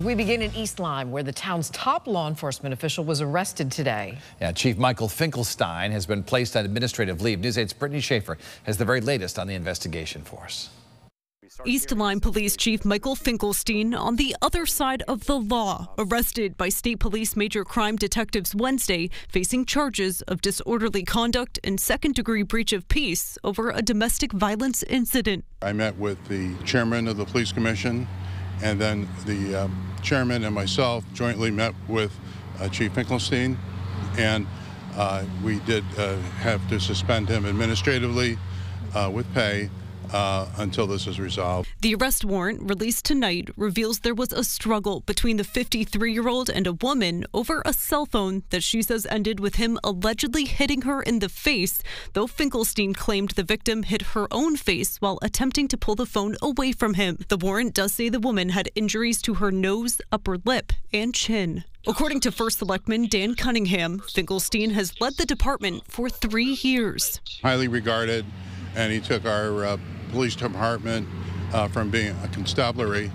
We begin in East Lyme, where the town's top law enforcement official was arrested today. Yeah, Chief Michael Finkelstein has been placed on administrative leave. News 8's Brittany Schaefer has the very latest on the investigation for us. East Lyme Police Chief Michael Finkelstein on the other side of the law, arrested by State Police Major Crime Detectives Wednesday, facing charges of disorderly conduct and second degree breach of peace over a domestic violence incident. I met with the chairman of the police commission and then the um, chairman and myself jointly met with uh, Chief Finkelstein, and uh, we did uh, have to suspend him administratively uh, with pay uh, until this is resolved. The arrest warrant released tonight reveals there was a struggle between the 53 year old and a woman over a cell phone that she says ended with him allegedly hitting her in the face, though Finkelstein claimed the victim hit her own face while attempting to pull the phone away from him. The warrant does say the woman had injuries to her nose, upper lip, and chin. According to First Selectman Dan Cunningham, Finkelstein has led the department for three years. Highly regarded, and he took our uh, police department uh, from being a constabulary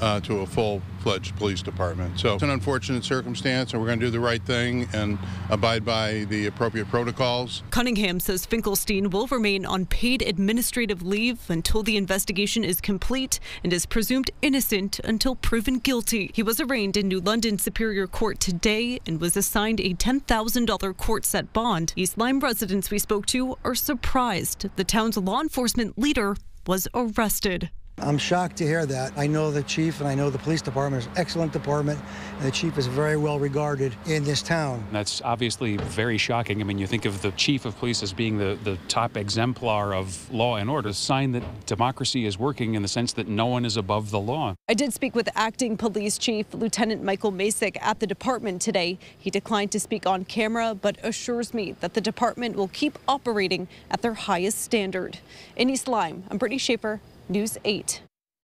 uh, to a full-fledged police department. So it's an unfortunate circumstance, and we're going to do the right thing and abide by the appropriate protocols. Cunningham says Finkelstein will remain on paid administrative leave until the investigation is complete and is presumed innocent until proven guilty. He was arraigned in New London Superior Court today and was assigned a $10,000 court set bond. East Lyme residents we spoke to are surprised the town's law enforcement leader was arrested. I'm shocked to hear that. I know the chief and I know the police department is an excellent department, and the chief is very well regarded in this town. That's obviously very shocking. I mean, you think of the chief of police as being the, the top exemplar of law and order, sign that democracy is working in the sense that no one is above the law. I did speak with acting police chief Lieutenant Michael Macek at the department today. He declined to speak on camera, but assures me that the department will keep operating at their highest standard. In East Lyme, I'm Brittany Schaefer, News 8.